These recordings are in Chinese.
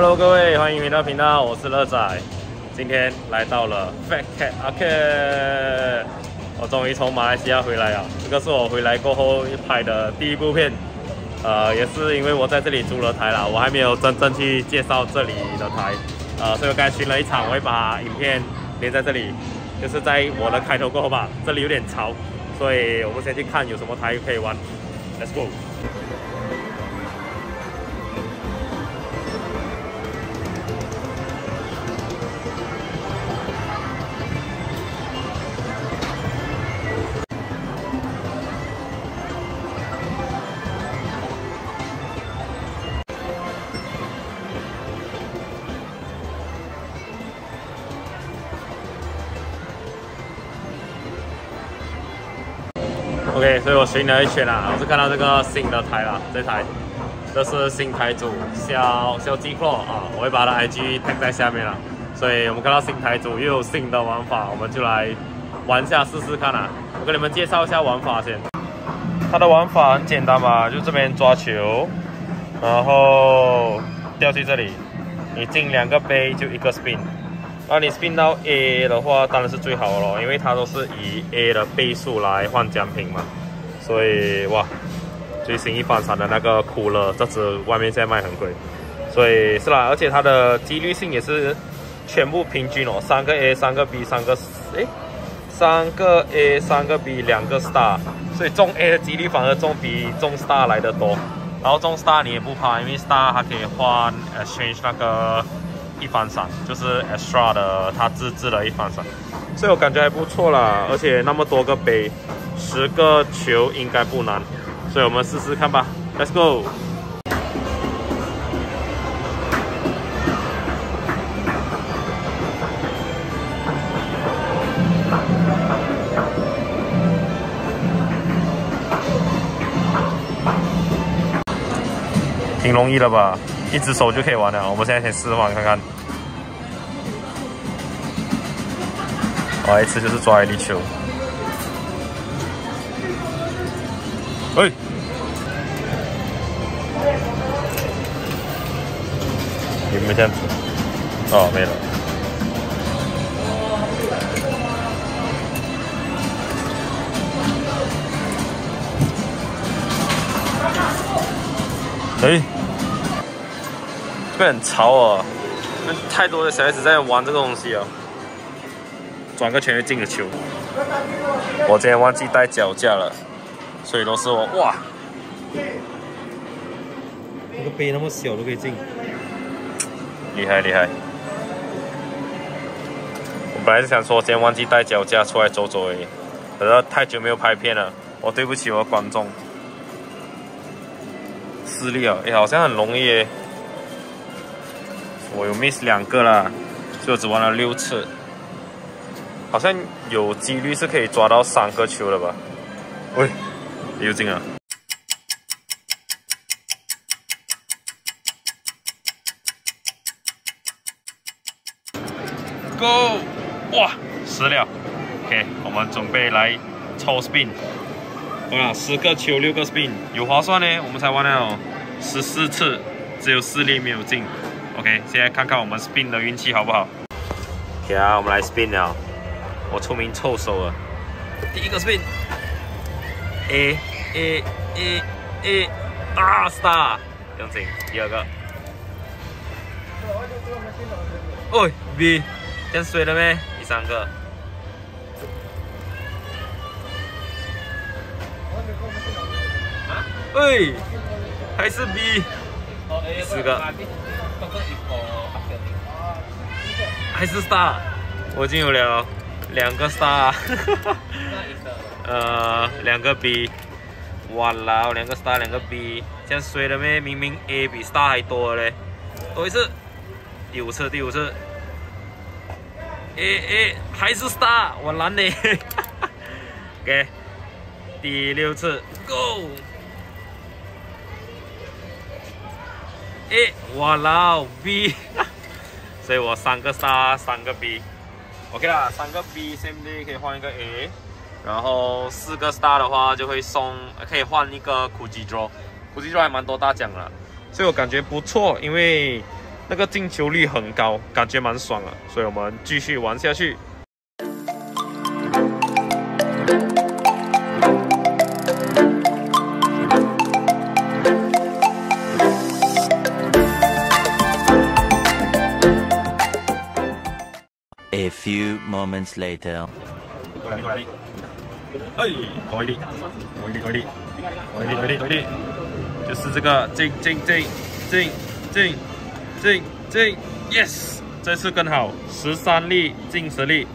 Hello，各位，欢迎回到频道，我是乐仔。今天来到了 Fat Cat Arcade，我终于从马来西亚回来了。这个是我回来过后拍的第一部片，呃，也是因为我在这里租了台了，我还没有真正去介绍这里的台，呃，所以我刚才巡了一场，我会把影片连在这里，就是在我的开头过后吧。这里有点潮，所以我们先去看有什么台可以玩。Let's go。OK，所以我巡了一圈啦，我是看到这个新的台啦，这台，这是新台主小小鸡壳啊，我会把它 IG 贴在下面了。所以我们看到新台主又有新的玩法，我们就来玩一下试试看啦。我跟你们介绍一下玩法先，它的玩法很简单嘛，就这边抓球，然后掉去这里，你进两个杯就一个 spin。那你 spin 到 A 的话，当然是最好的咯，因为它都是以 A 的倍数来换奖品嘛。所以哇，最新一翻产的那个酷乐，这只外面现在卖很贵。所以是啦，而且它的几率性也是全部平均哦，三个 A，三个 B，三个诶，三个 A，三个 B，两个 Star，所以中 A 的几率反而中比中 Star 来的多。然后中 Star 你也不怕，因为 Star 它可以换 exchange 那个。一番伞就是 extra 的，他自制的一番伞，所以我感觉还不错啦。而且那么多个杯，十个球应该不难，所以我们试试看吧。Let's go！挺容易的吧？一只手就可以玩了，我们现在先试玩看看。玩一次就是抓一粒球。哎！有没有这样子？哦，没了。哎！很潮哦，太多的小孩子在玩这个东西哦，转个圈就进了球。我今天忘记带脚架了，所以都是我哇，那个杯那么小都可以进，厉害厉害。我本来是想说今天忘记带脚架出来走走而已，可是太久没有拍片了，我对不起我的观众。失利啊，哎，好像很容易耶。我有 miss 两个啦，就只玩了六次，好像有几率是可以抓到三个球了吧？喂，又进了，Go！哇，死了！OK，我们准备来抽 spin，哇，十个球六个 spin，有划算呢。我们才玩了十四次，只有四粒没有进。OK，现在看看我们 spin 的运气好不好？OK 啊，我们来 spin 了。我出名臭手了。第一个 spin，A A A A，啊 star，杨子。第二个，哦 B，变水了没？第三个，哎，还是 B，第四个。还是 star，我已经有了两个 star，呃，两个 B，哇啦，两个 star，两个 B，这样衰了咩？明明 A 比 star 还多嘞，多一次，第五次，第五次，A A 还是 star，我难呢，OK，第六次，Go。A，哇啦，B，所以我三个 star，三个 B，OK 啦，三个 B 现在可以换一个 A，然后四个 star 的话就会送，可以换一个苦鸡 draw，苦鸡 draw 还蛮多大奖的，所以我感觉不错，因为那个进球率很高，感觉蛮爽啊，所以我们继续玩下去。Moments later. 就是这个进进进进进进进，yes，这次更好，十三粒进十粒，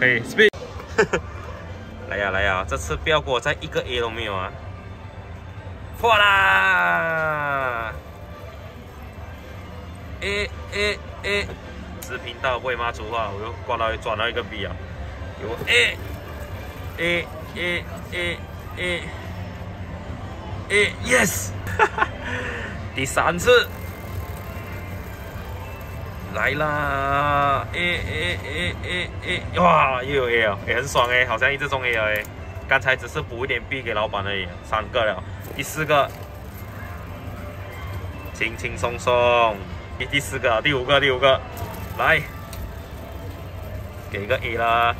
可以 speed，来呀来呀，这次不要给我再一个 A 都没有啊，破啦，A A A。视频到未妈出话，我又挂到转到一个 B 啊，有 A A A A A A yes，第三次来啦！A A A A A，哇，又有 A 啊，也很爽哎，好像一直中 A 了哎，刚才只是补一点 B 给老板而已，三个了，第四个轻轻松松，第第四个，第五个，第五个。来，给个 A 啦，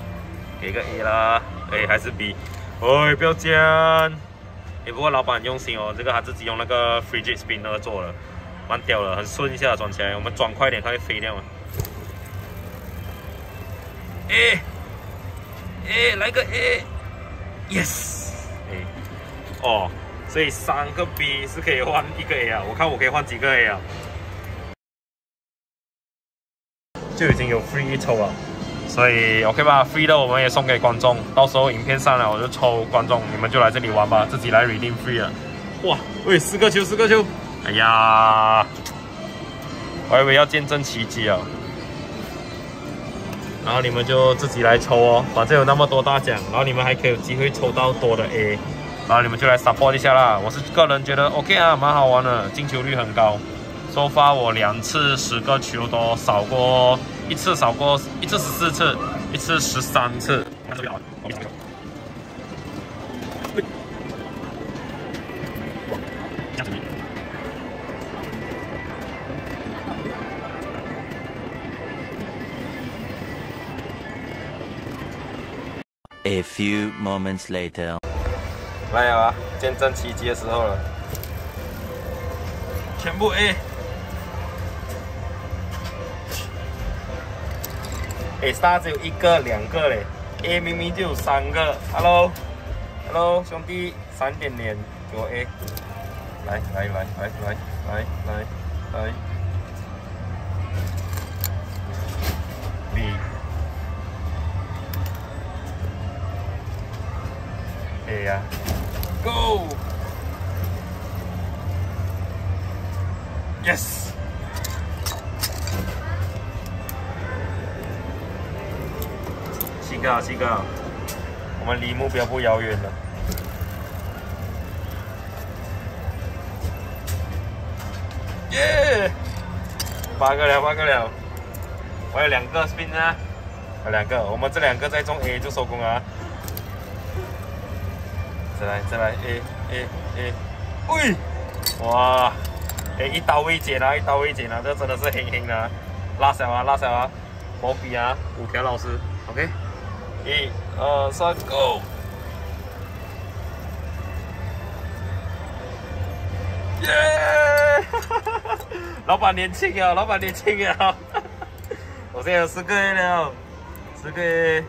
给个 A 啦，A 还是 B？哎，不要这样！哎，不过老板很用心哦，这个他自己用那个 Frigid Spinner 做了，蛮屌了，很顺一下转起来。我们转快点，它会飞掉嘛。A A 来个 A，Yes！哎，哦，所以三个 B 是可以换一个 A 啊？我看我可以换几个 A 啊？就已经有 free 一抽了，所以 OK 吧，free 的我们也送给观众，到时候影片上了我就抽观众，你们就来这里玩吧，自己来 redeem free 了。哇，喂，四个球，四个球，哎呀，我以为要见证奇迹啊。然后你们就自己来抽哦，反正有那么多大奖，然后你们还可以有机会抽到多的 A，然后你们就来 support 一下啦。我是个人觉得 OK 啊，蛮好玩的，进球率很高。收发我两次十个球都少过一次，少过一次十四次，一次十三次。看这边啊，我给你 A few moments later，来啊，见证奇迹的时候了，全部 A。A star 只有一个、两个嘞，A 明明就有三个。Hello，Hello，兄弟，三点脸，给我 A，来来来来来来来来，B，A 呀，Go，Yes！七哥，我们离目标不遥远了。耶，八个了，八个了，我有两个 spin 啊，有两个，我们这两个再中 A 就收工啊。再来，再来 A A A，喂，哇，哎，一刀未剪啊，一刀未剪啊，这真的是狠狠的，拉小啊，拉小啊，毛笔啊，五条老师，OK。一、二、三，Go！耶！老板年轻啊，老板年轻啊！我现在有四个 A 了，四个 A，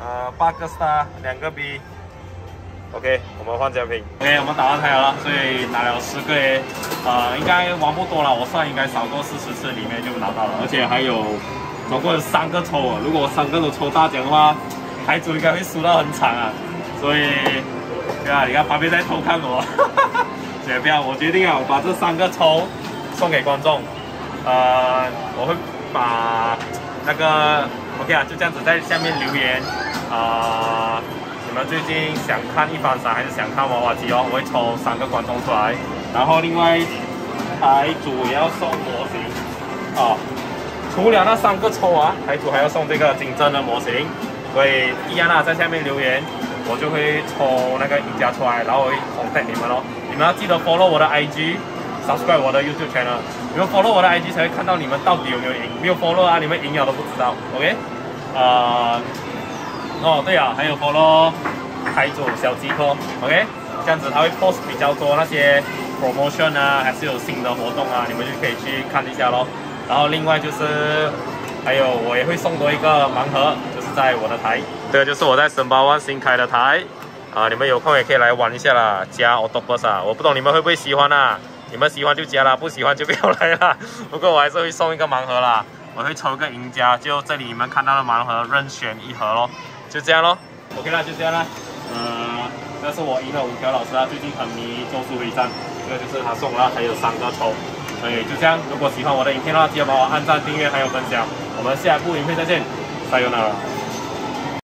呃，八个沙两个 B。OK，我们换奖品。OK，我们打完牌了，所以拿了四个 A，呃，应该玩不多了，我算应该少过四十次里面就拿到了，而且还有总共有三个抽啊，如果我三个都抽大奖的话。台主应该会输到很惨啊，所以对啊，你看旁边在偷看我，所以不要，我决定啊，我把这三个抽送给观众，呃，我会把那个 OK 啊，就这样子在下面留言。啊，你们最近想看一番赏还是想看娃娃机哦？我会抽三个观众出来，然后另外台主也要送模型。啊，除了那三个抽啊，台主还要送这个金针的模型。所以一样啦，在下面留言，我就会抽那个赢家出来，然后我会红带你们咯。你们要记得 follow 我的 IG，subscribe 我的 YouTube channel，你们 follow 我的 IG 才会看到你们到底有没有赢，没有 follow 啊，你们赢了都不知道，OK？呃，哦对啊，还有 follow 台主小鸡哥，OK？这样子他会 post 比较多那些 promotion 啊，还是有新的活动啊，你们就可以去看一下咯。然后另外就是，还有我也会送多一个盲盒，在我的台，这个就是我在神八湾新开的台，啊，你们有空也可以来玩一下啦，加 Autobus 啊，我不懂你们会不会喜欢啊？你们喜欢就加啦，不喜欢就不要来啦。不过我还是会送一个盲盒啦，我会抽一个赢家，就这里你们看到的盲盒任选一盒咯，就这样咯。OK 啦，就这样啦。嗯，这是我赢了五条老师啊，最近很迷咒术回战，这个就是他送了，还有三个抽。所以就这样，如果喜欢我的影片的话，记得帮我按赞、订阅还有分享。我们下一部影片再见，再见了。